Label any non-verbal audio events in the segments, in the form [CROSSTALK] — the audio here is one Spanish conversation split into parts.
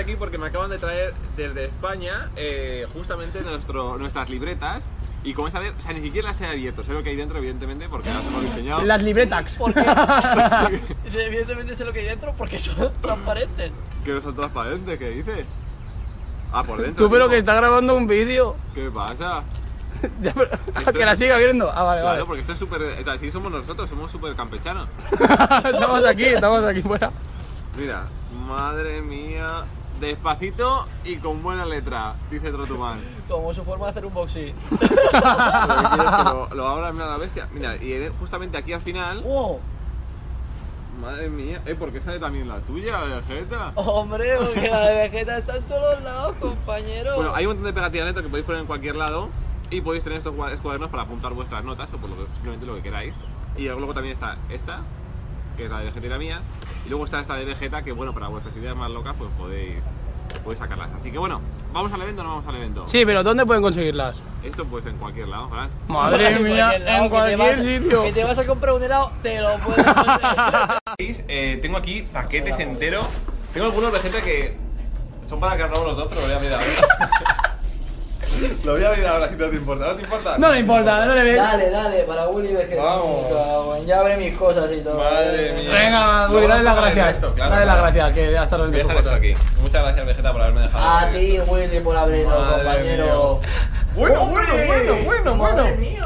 aquí porque me acaban de traer desde España eh, justamente nuestro, nuestras libretas y como es a ver, o sea, ni siquiera las he abierto, sé lo que hay dentro evidentemente porque las hemos diseñado. Las libretax. Porque [LAUGHS] [LAUGHS] evidentemente sé lo que hay dentro porque son transparentes. Que no son transparentes, ¿qué dices? Ah, por dentro. Tú pero tipo. que está grabando un vídeo. ¿Qué pasa? [LAUGHS] Ya, pero- que la siga viendo. Ah, vale, Claro, vale. porque esto es súper. O sea, somos nosotros, somos súper campechanos. estamos aquí, estamos aquí fuera. Mira, madre mía. Despacito y con buena letra, dice Trotuman. Como su forma de hacer un boxing. [LAUGHS] Lo lo, abra mira la bestia. Mira, y en- justamente aquí al final. ¡Wow! Madre mía, ¿eh? ¿Por qué sale también la tuya, Vegeta? Hombre, porque la de Vegeta está en todos lados, compañero. Bueno, hay un montón de pegatinas dentro que podéis poner en cualquier lado y podéis tener estos cua- cuadernos para apuntar vuestras notas o por lo que, simplemente lo que queráis. Y luego también está esta, que es la de Vegeta y la mía. Y luego está esta de Vegeta, que bueno, para vuestras ideas más locas, pues podéis, podéis sacarlas. Así que bueno, ¿vamos al evento o no vamos al evento? Sí, pero ¿dónde pueden conseguirlas? Esto pues en cualquier lado, ¿verdad? Madre En mía, cualquier lado, en cualquier sitio. Que te vas a comprar un helado, te lo puedes [LAUGHS] conseguir. [LAUGHS] Eh, tengo aquí paquetes enteros. Tengo algunos Vegeta que son para que hablamos los dos, pero lo voy a ahora. [LAUGHS] [LAUGHS] lo voy a abrir ahora si no te importa. ¿No te importa? No le importa, no le. Dale, dale, para Willy Vegeta. Vamos. Cabrón, Ya abre mis cosas y todo. Madre mía. Venga, Willy, dale las vamos gracias. esto, claro, dale las gracias, que ya está Voy a reunido dejar esto aquí. Muchas gracias, Vegeta, por haberme dejado. A ti. Willy, por abrirlo, Madre compañero. Bueno, bueno, bueno, bueno, Madre bueno. mía.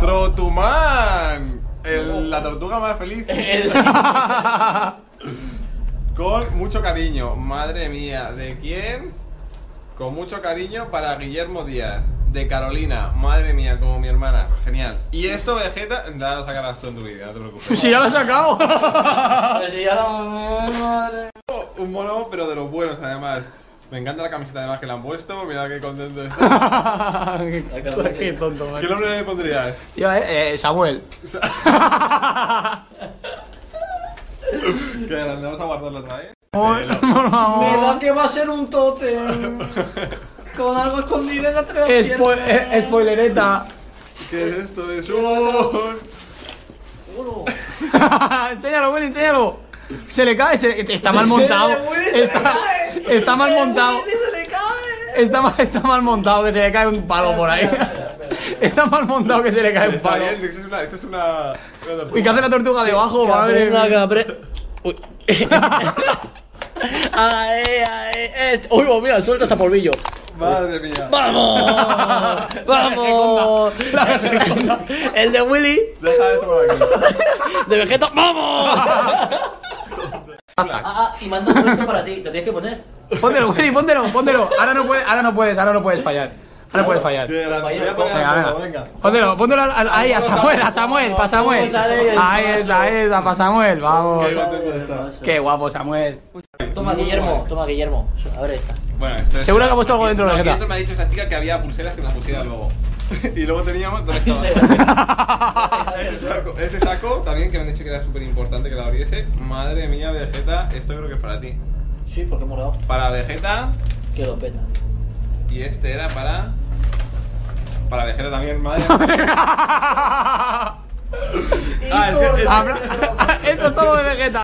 Trotumán, el- la tortuga más feliz. El- [LAUGHS] Con mucho cariño, madre mía. ¿De quién? Con mucho cariño para Guillermo Díaz. De Carolina, madre mía, como mi hermana. Genial. Y esto, Vegeta, ya lo sacarás tú en tu vídeo, no te preocupes. Si ya lo he sacado. [LAUGHS] Pero si ya lo. [LAUGHS] Un mono, pero de los buenos, además. Me encanta la camiseta además que le han puesto. Mira qué contento está. qué, [LAUGHS] qué tonto, man. ¿Qué nombre le pondrías? Yo, eh, eh, Samuel. Qué grande, vamos a guardarlo otra vez. Por Me da que va a ser un tótem. Con algo escondido en la Spo- eh, spoilereta. ¿Qué es esto? Es un... [LAUGHS] enséñalo, Willy, enséñalo. Se le cae, se- está mal montado. [LAUGHS] Está, está mal montado. se le cae! Está mal, está mal montado que se le cae un palo por ahí. [LAUGHS] Está mal montado que se le cae un palo. esto es una... Esto es una... una tortuga. Uy, ¿qué hace la tortuga debajo? Madre mía. Uy. Ay, ay, eh. Uy, mira, suelta ese polvillo. Madre mía. ¡Vamos! [LAUGHS] ¡Vamos! El de Willy, Deja esto por aquí. [LAUGHS] de Vegeta, ¡vamos! [LAUGHS] Basta. Ah, ah, y mandando esto para ti, te tienes que poner. Póntelo, Willy, póntelo, póntelo. Ahora no puedes, ahora no puedes, ahora no puedes fallar. Ahora no puedes fallar. A Venga, a venga. Póntelo, póntelo al- al- ahí a Samuel, a Samuel, para Samuel. ¿Cómo sale el Ahí está, ahí está, para Samuel, vamos. Qué guapo, Samuel. Toma, Guillermo, toma, Guillermo. Abre esta. Bueno, esto es... Seguro que ha puesto algo dentro de No, la aquí Vegeta. dentro me ha dicho esta chica que había pulseras que me las pusiera luego. [LAUGHS] y luego teníamos... ¿Dónde estaba? [LAUGHS] ese, saco, ese saco también que me han dicho que era súper importante que lo abriese. Madre mía, Vegeta, esto creo que es para ti. Sí, porque he morado. Para Vegeta Que lo peta. y este era para... Para Vegeta también, madre [LAUGHS] mía. Ah, es que- es Habrá- Eso es todo de Vegeta.